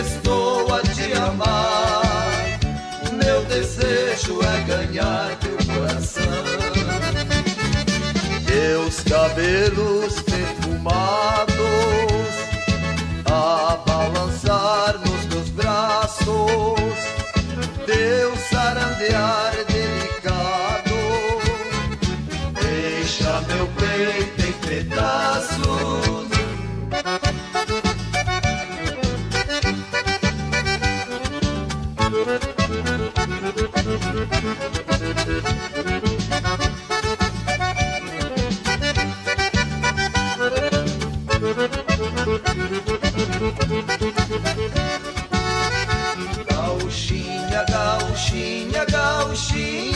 Estou a te amar. Meu desejo é ganhar teu coração. Teus cabelos perfumados a balançar nos meus braços. Teu sarandear delicado deixa meu peito em Gauchinha, gauchinha, gauchinha,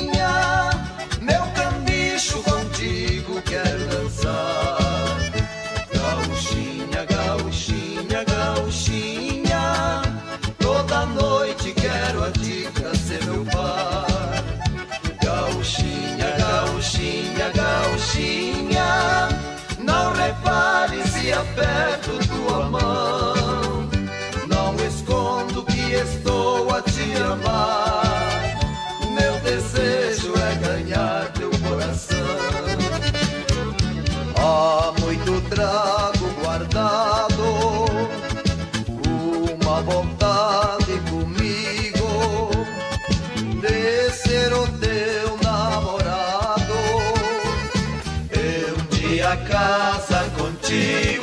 aperto tua mão. Não escondo que estou a te amar. Meu desejo é ganhar teu coração. Há muito trago guardado, uma vontade comigo de ser o teu namorado. Eu dia casar contigo.